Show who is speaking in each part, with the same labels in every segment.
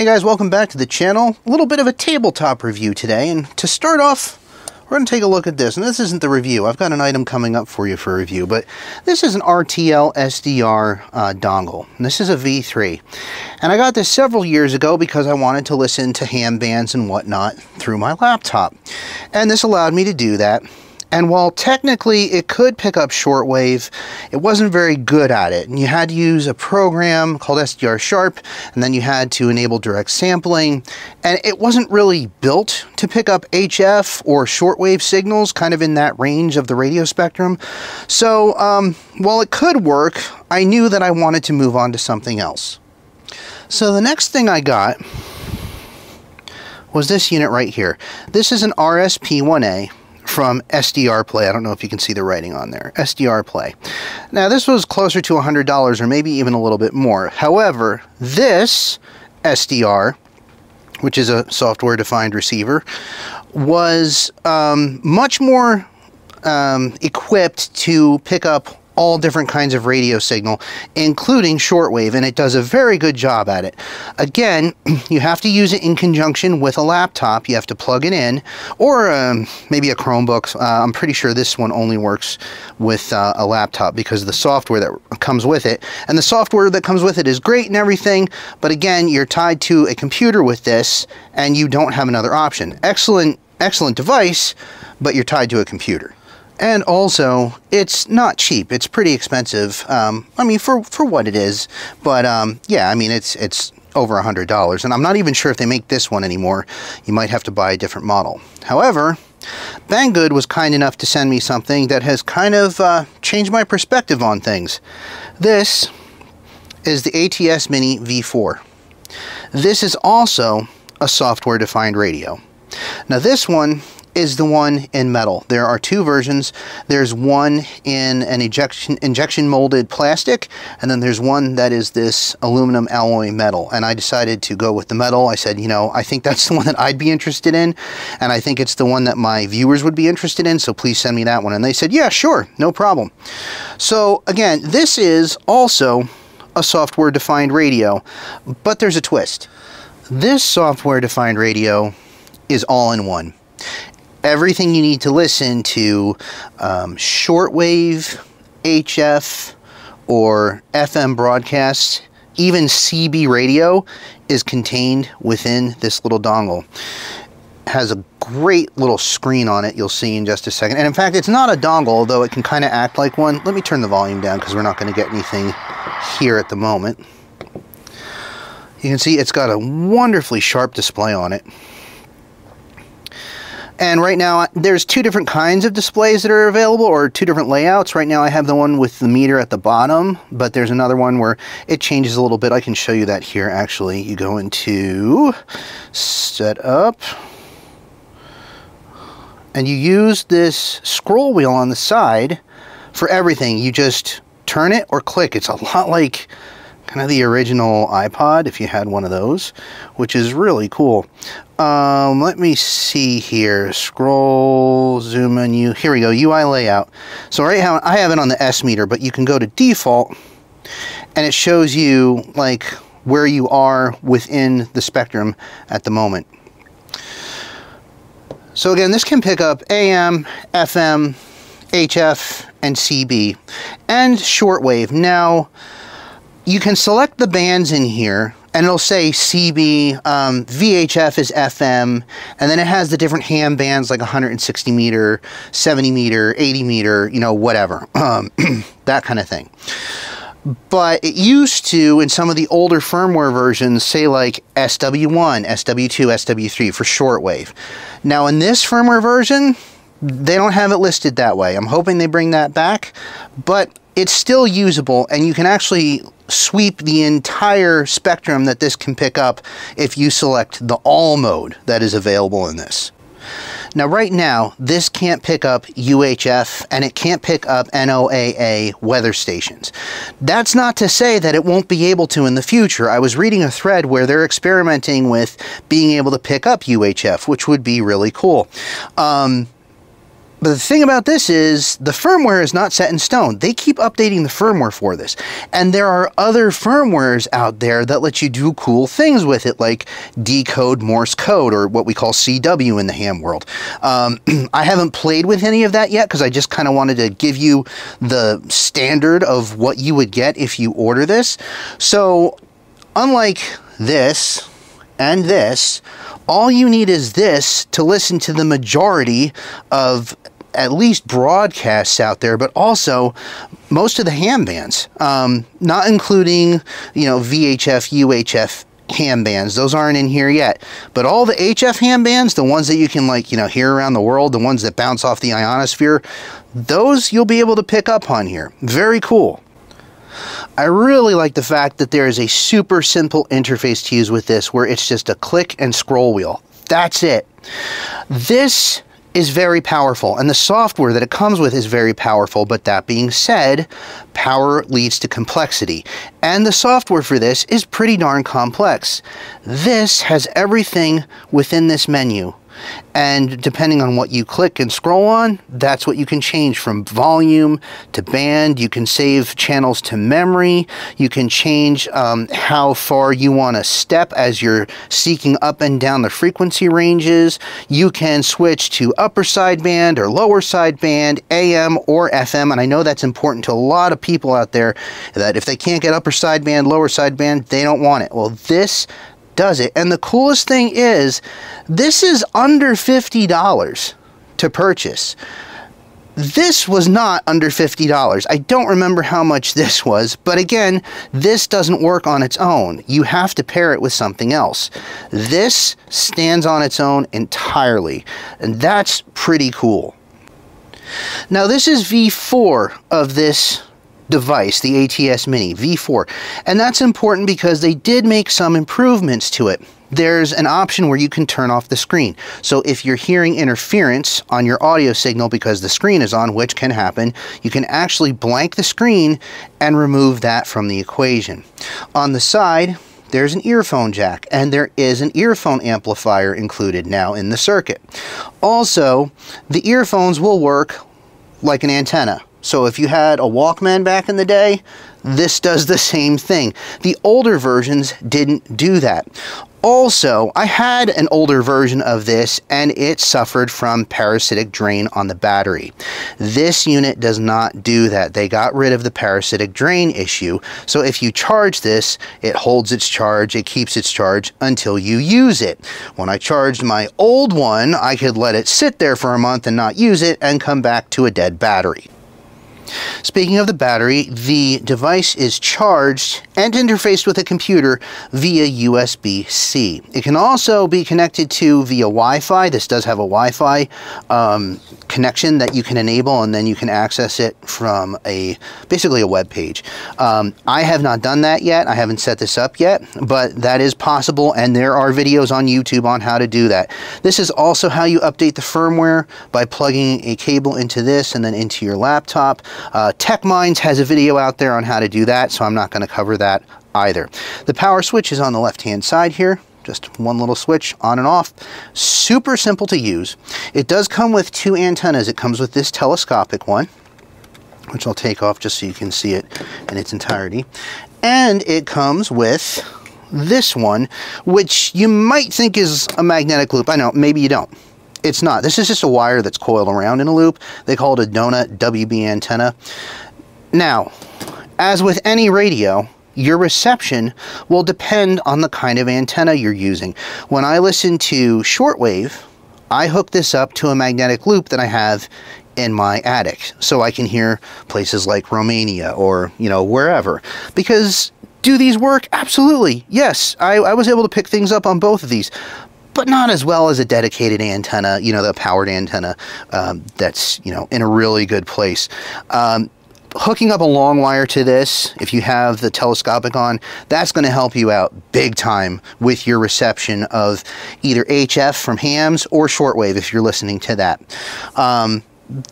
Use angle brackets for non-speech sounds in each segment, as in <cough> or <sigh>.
Speaker 1: Hey guys, welcome back to the channel. A little bit of a tabletop review today, and to start off, we're going to take a look at this. And this isn't the review. I've got an item coming up for you for review, but this is an RTL SDR uh, dongle. And this is a V3. And I got this several years ago because I wanted to listen to ham bands and whatnot through my laptop. And this allowed me to do that. And while technically it could pick up shortwave, it wasn't very good at it. And you had to use a program called SDR Sharp, and then you had to enable direct sampling. And it wasn't really built to pick up HF or shortwave signals, kind of in that range of the radio spectrum. So um, while it could work, I knew that I wanted to move on to something else. So the next thing I got was this unit right here. This is an RSP1A from SDR Play. I don't know if you can see the writing on there. SDR Play. Now, this was closer to $100 or maybe even a little bit more. However, this SDR, which is a software defined receiver, was um, much more um, equipped to pick up all different kinds of radio signal, including shortwave, and it does a very good job at it. Again, <clears throat> you have to use it in conjunction with a laptop. You have to plug it in, or um, maybe a Chromebook. Uh, I'm pretty sure this one only works with uh, a laptop because the software that comes with it. And the software that comes with it is great and everything, but again, you're tied to a computer with this, and you don't have another option. Excellent, excellent device, but you're tied to a computer and also it's not cheap. It's pretty expensive. Um, I mean for for what it is. But um, yeah I mean it's it's over a hundred dollars. And I'm not even sure if they make this one anymore. You might have to buy a different model. However Banggood was kind enough to send me something that has kind of uh, changed my perspective on things. This is the ATS Mini V4 this is also a software defined radio. Now this one is the one in metal. There are two versions. There's one in an injection, injection molded plastic, and then there's one that is this aluminum alloy metal. And I decided to go with the metal. I said, you know, I think that's <laughs> the one that I'd be interested in, and I think it's the one that my viewers would be interested in, so please send me that one. And they said, yeah, sure, no problem. So again, this is also a software-defined radio, but there's a twist. This software-defined radio is all-in-one everything you need to listen to um, shortwave, HF, or FM broadcasts, even CB radio is contained within this little dongle. It has a great little screen on it you'll see in just a second. And in fact, it's not a dongle, although it can kind of act like one. Let me turn the volume down because we're not going to get anything here at the moment. You can see it's got a wonderfully sharp display on it. And right now, there's two different kinds of displays that are available, or two different layouts. Right now, I have the one with the meter at the bottom, but there's another one where it changes a little bit. I can show you that here, actually. You go into Setup, and you use this scroll wheel on the side for everything. You just turn it or click. It's a lot like kind of the original iPod if you had one of those, which is really cool. Um, let me see here. Scroll, zoom. You here we go. UI layout. So right now I have it on the S meter, but you can go to default, and it shows you like where you are within the spectrum at the moment. So again, this can pick up AM, FM, HF, and CB, and shortwave. Now, you can select the bands in here and it'll say CB, um, VHF is FM, and then it has the different ham bands like 160 meter, 70 meter, 80 meter, you know, whatever, um, <clears throat> that kind of thing. But it used to, in some of the older firmware versions, say like SW1, SW2, SW3 for shortwave. Now in this firmware version, they don't have it listed that way. I'm hoping they bring that back, but it's still usable and you can actually sweep the entire spectrum that this can pick up if you select the all mode that is available in this. Now right now, this can't pick up UHF and it can't pick up NOAA weather stations. That's not to say that it won't be able to in the future. I was reading a thread where they're experimenting with being able to pick up UHF, which would be really cool. Um, But the thing about this is the firmware is not set in stone. They keep updating the firmware for this. And there are other firmwares out there that let you do cool things with it, like decode Morse code or what we call CW in the ham world. Um, <clears throat> I haven't played with any of that yet because I just kind of wanted to give you the standard of what you would get if you order this. So, unlike this and this, all you need is this to listen to the majority of at least broadcasts out there, but also most of the ham bands, um, not including, you know, VHF, UHF ham bands. Those aren't in here yet. But all the HF ham bands, the ones that you can like, you know, hear around the world, the ones that bounce off the ionosphere, those you'll be able to pick up on here. Very cool. I really like the fact that there is a super simple interface to use with this where it's just a click and scroll wheel. That's it. This is very powerful and the software that it comes with is very powerful. But that being said power leads to complexity and the software for this is pretty darn complex. This has everything within this menu and depending on what you click and scroll on, that's what you can change from volume to band. You can save channels to memory. You can change um, how far you want to step as you're seeking up and down the frequency ranges. You can switch to upper sideband or lower sideband, AM or FM. And I know that's important to a lot of people out there that if they can't get upper sideband, lower sideband, they don't want it. Well, this does it. And the coolest thing is, this is under $50 to purchase. This was not under $50. I don't remember how much this was, but again, this doesn't work on its own. You have to pair it with something else. This stands on its own entirely, and that's pretty cool. Now, this is V4 of this device, the ATS Mini V4. And that's important because they did make some improvements to it. There's an option where you can turn off the screen. So if you're hearing interference on your audio signal because the screen is on, which can happen, you can actually blank the screen and remove that from the equation. On the side, there's an earphone jack and there is an earphone amplifier included now in the circuit. Also, the earphones will work like an antenna. So if you had a Walkman back in the day, this does the <laughs> same thing. The older versions didn't do that. Also, I had an older version of this and it suffered from parasitic drain on the battery. This unit does not do that. They got rid of the parasitic drain issue. So if you charge this, it holds its charge, it keeps its charge until you use it. When I charged my old one, I could let it sit there for a month and not use it and come back to a dead battery. Speaking of the battery, the device is charged and interfaced with a computer via USB-C. It can also be connected to via Wi-Fi. This does have a Wi-Fi um, connection that you can enable and then you can access it from a basically a web page. Um, I have not done that yet. I haven't set this up yet, but that is possible and there are videos on YouTube on how to do that. This is also how you update the firmware by plugging a cable into this and then into your laptop. Uh, TechMinds has a video out there on how to do that, so I'm not going to cover that either. The power switch is on the left-hand side here just one little switch on and off. Super simple to use. It does come with two antennas. It comes with this telescopic one which I'll take off just so you can see it in its entirety. And it comes with this one which you might think is a magnetic loop. I know maybe you don't it's not. This is just a wire that's coiled around in a loop. They call it a donut WB antenna. Now, as with any radio, your reception will depend on the kind of antenna you're using. When I listen to shortwave, I hook this up to a magnetic loop that I have in my attic so I can hear places like Romania or, you know, wherever. Because do these work? Absolutely. Yes, I, I was able to pick things up on both of these but not as well as a dedicated antenna, you know, the powered antenna um, that's, you know, in a really good place. Um, hooking up a long wire to this, if you have the telescopic on, that's going to help you out big time with your reception of either HF from hams or shortwave if you're listening to that. Um,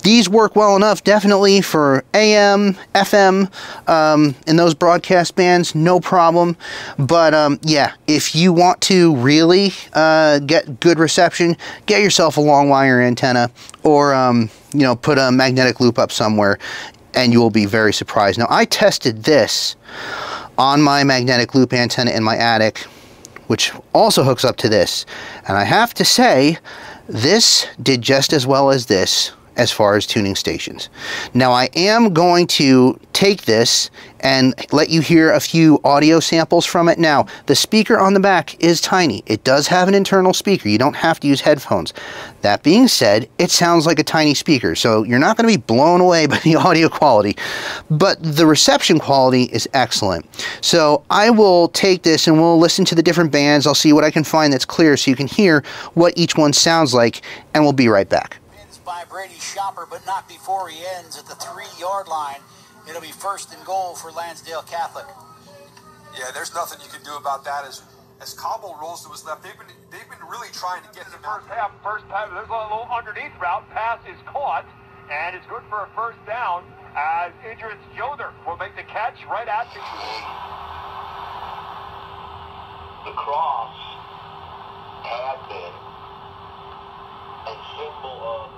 Speaker 1: these work well enough, definitely for AM, FM, um, in those broadcast bands, no problem. But um, yeah, if you want to really uh, get good reception, get yourself a long wire antenna or, um, you know, put a magnetic loop up somewhere and you will be very surprised. Now, I tested this on my magnetic loop antenna in my attic, which also hooks up to this. And I have to say, this did just as well as this as far as tuning stations. Now I am going to take this and let you hear a few audio samples from it. Now, the speaker on the back is tiny. It does have an internal speaker. You don't have to use headphones. That being said, it sounds like a tiny speaker, so you're not going to be blown away <laughs> by the audio quality, but the reception quality is excellent. So I will take this and we'll listen to the different bands. I'll see what I can find that's clear so you can hear what each one sounds like, and we'll be right back
Speaker 2: by Brady Schopper, but not before he ends at the three-yard line. It'll be first and goal for Lansdale Catholic.
Speaker 3: Yeah, there's nothing you can do about that. As as Cobble rolls to his left, they've been they've been really trying to get
Speaker 4: in the first half. First time, there's a little underneath route. Pass is caught, and it's good for a first down. As Idris Jother will make the catch right at the
Speaker 5: the cross had been a symbol of sun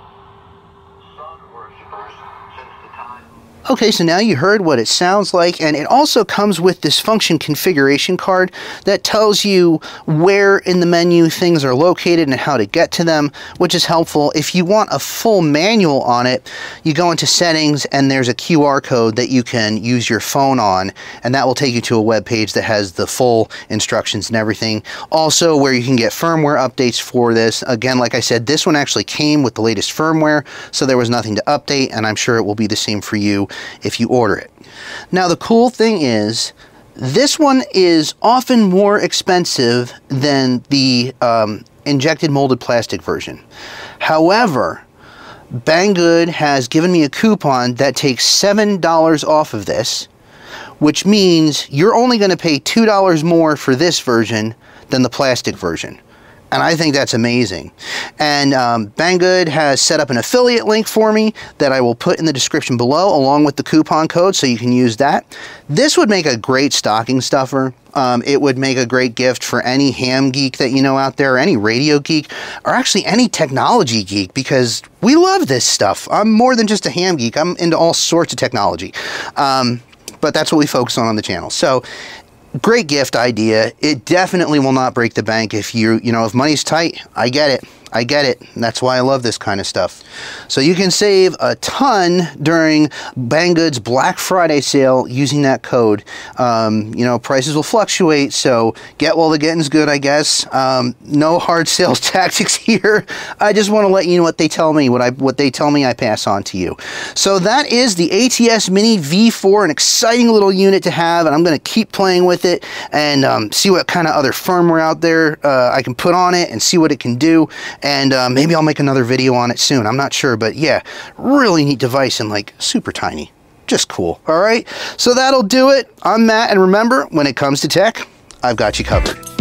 Speaker 5: worshippers since the time
Speaker 1: Okay, so now you heard what it sounds like, and it also comes with this function configuration card that tells you where in the menu things are located and how to get to them, which is helpful. If you want a full manual on it, you go into settings and there's a QR code that you can use your phone on, and that will take you to a web page that has the full instructions and everything. Also, where you can get firmware updates for this. Again, like I said, this one actually came with the latest firmware, so there was nothing to update, and I'm sure it will be the same for you if you order it. Now the cool thing is this one is often more expensive than the um, injected molded plastic version. However, Banggood has given me a coupon that takes $7 off of this, which means you're only going to pay $2 more for this version than the plastic version and I think that's amazing. And um, Banggood has set up an affiliate link for me that I will put in the description below along with the coupon code so you can use that. This would make a great stocking stuffer. Um, it would make a great gift for any ham geek that you know out there, or any radio geek, or actually any technology geek because we love this stuff. I'm more than just a ham geek. I'm into all sorts of technology. Um, but that's what we focus on on the channel. So great gift idea. It definitely will not break the bank if you, you know, if money's tight, I get it. I get it. That's why I love this kind of stuff. So you can save a ton during Banggood's Black Friday sale using that code. Um, you know, prices will fluctuate, so get while the getting's good, I guess. Um, no hard <laughs> sales tactics here. I just want to let you know what they tell me. What I what they tell me, I pass on to you. So that is the ATS Mini V4, an exciting little unit to have, and I'm going to keep playing with it and um, see what kind of other firmware out there uh, I can put on it and see what it can do and uh, maybe I'll make another video on it soon. I'm not sure, but yeah, really neat device and like super tiny. Just cool. All right, so that'll do it. I'm Matt, and remember, when it comes to tech, I've got you covered.